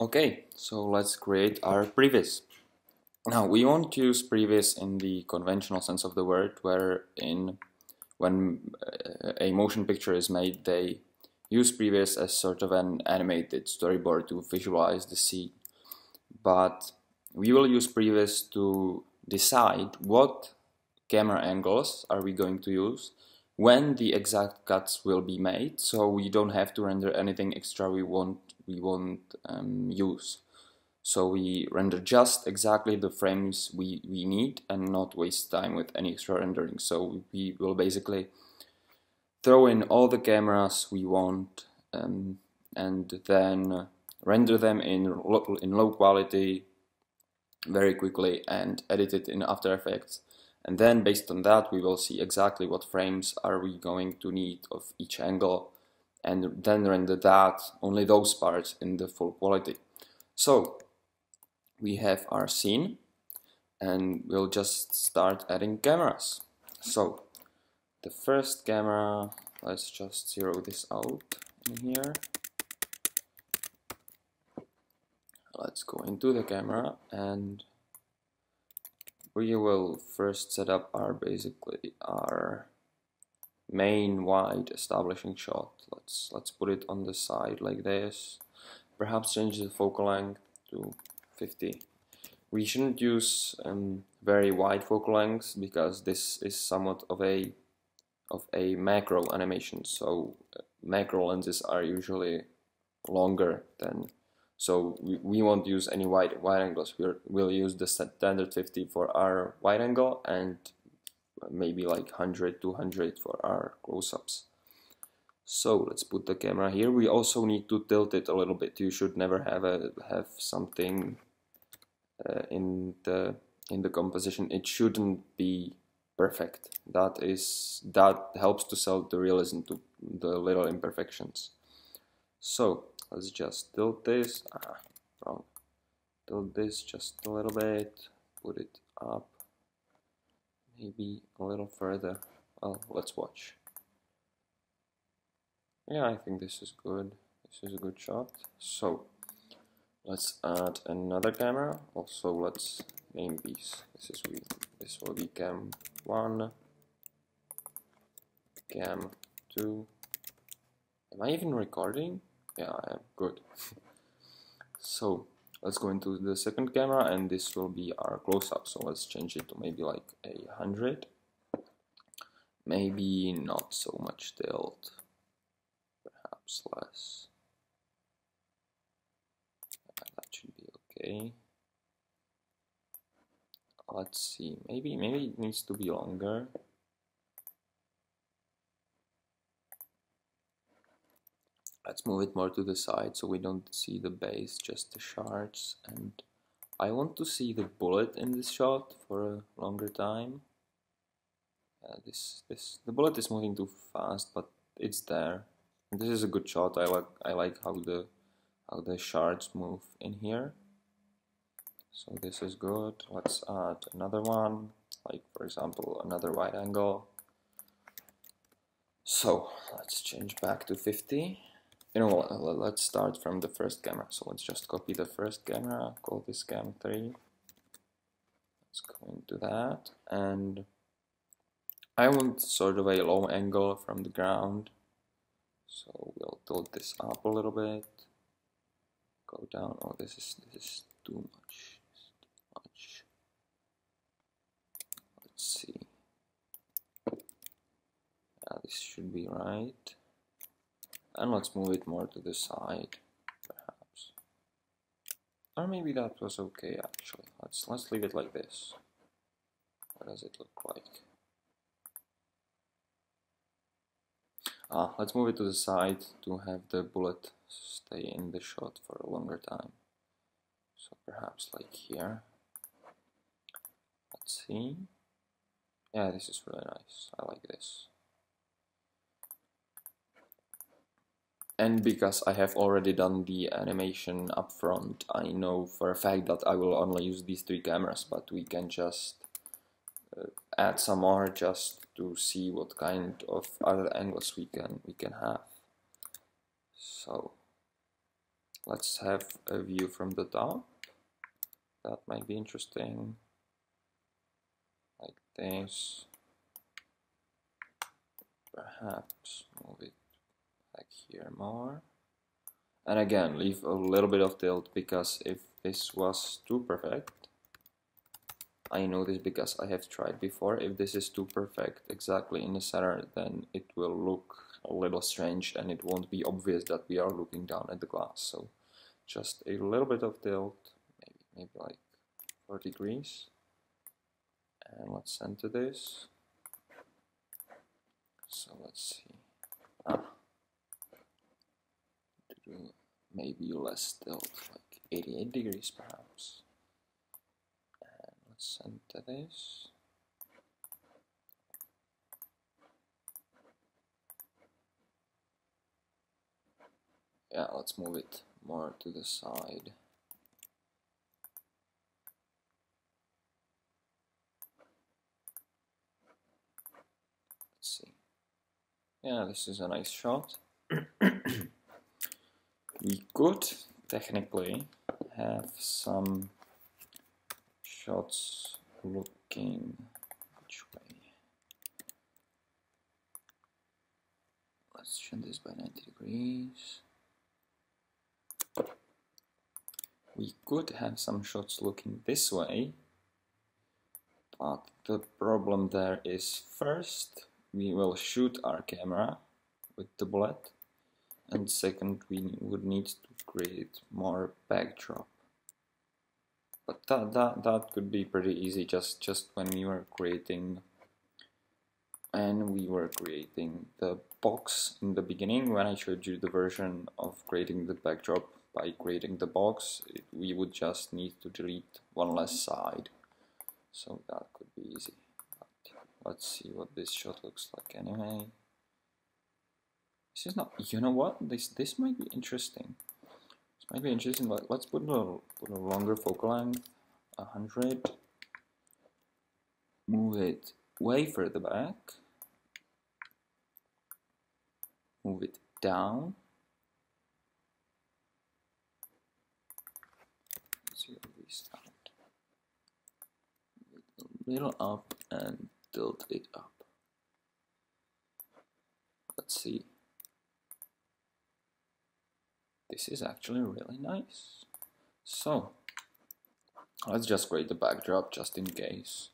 Okay, so let's create our previs. Now we won't use previs in the conventional sense of the word, where in when uh, a motion picture is made, they use previs as sort of an animated storyboard to visualize the scene. But we will use previs to decide what camera angles are we going to use when the exact cuts will be made so we don't have to render anything extra we won't we won't um, use. So we render just exactly the frames we, we need and not waste time with any extra rendering. So we will basically throw in all the cameras we want um, and then render them in, lo in low quality very quickly and edit it in After Effects and then based on that we will see exactly what frames are we going to need of each angle and then render that only those parts in the full quality. So we have our scene and we'll just start adding cameras. So the first camera let's just zero this out in here. Let's go into the camera and we will first set up our basically our main wide establishing shot. Let's let's put it on the side like this. Perhaps change the focal length to 50 we shouldn't use um, very wide focal lengths because this is somewhat of a of a macro animation. So uh, macro lenses are usually longer than so we, we won't use any wide, wide angles. we will use the standard 50 for our wide angle and maybe like 100, 200 for our close-ups. So let's put the camera here. We also need to tilt it a little bit. You should never have a have something uh, in the in the composition. It shouldn't be perfect. That is that helps to sell the realism to the little imperfections. So let's just tilt this. Ah, wrong. Tilt this just a little bit. Put it up. Maybe a little further. Well let's watch. Yeah I think this is good. This is a good shot. So let's add another camera. Also let's name these. This is this will be cam 1 cam 2 am I even recording yeah I am. Good. So let's go into the second camera and this will be our close-up. So let's change it to maybe like a hundred. Maybe not so much tilt. Perhaps less. That should be okay. Let's see. Maybe maybe it needs to be longer let's move it more to the side so we don't see the base just the shards. And I want to see the bullet in this shot for a longer time. Uh, this this the bullet is moving too fast but it's there. And this is a good shot. I like I like how the how the shards move in here. So this is good. Let's add another one like for example another wide angle. So let's change back to 50 you know what, let's start from the first camera. So let's just copy the first camera, call this cam 3. Let's go into that. And I want sort of a low angle from the ground. So we'll tilt this up a little bit. Go down. Oh, this is, this is too much. Too much. Let's see. Yeah, this should be right and let's move it more to the side perhaps. Or maybe that was okay actually. Let's let's leave it like this. What does it look like? Ah let's move it to the side to have the bullet stay in the shot for a longer time. So perhaps like here. Let's see. Yeah this is really nice. I like this and because I have already done the animation up front, I know for a fact that I will only use these three cameras, but we can just uh, add some more just to see what kind of other angles we can we can have. So let's have a view from the top. That might be interesting. Like this. Perhaps move it here more. And again, leave a little bit of tilt because if this was too perfect, I know this because I have tried before, if this is too perfect exactly in the center, then it will look a little strange and it won't be obvious that we are looking down at the glass. So just a little bit of tilt, maybe, maybe like 4 degrees. And let's center this. So let's see. Ah. Maybe less tilt, like 88 degrees perhaps. And let's center this. yeah let's move it more to the side let's see yeah this is a nice shot we could technically have some shots looking which way? Let's change this by 90 degrees. We could have some shots looking this way but the problem there is first we will shoot our camera with the bullet and second we would need to create more backdrop. But that, that, that could be pretty easy just, just when we were creating and we were creating the box in the beginning. When I showed you the version of creating the backdrop by creating the box it, we would just need to delete one less side. So that could be easy. But let's see what this shot looks like anyway this is not you know what? This this might be interesting. This might be interesting. But let's put a put a longer focal length 100 move it way further back. Move it down. Little up and tilt it up. Let's see this is actually really nice. So let's just create the backdrop just in case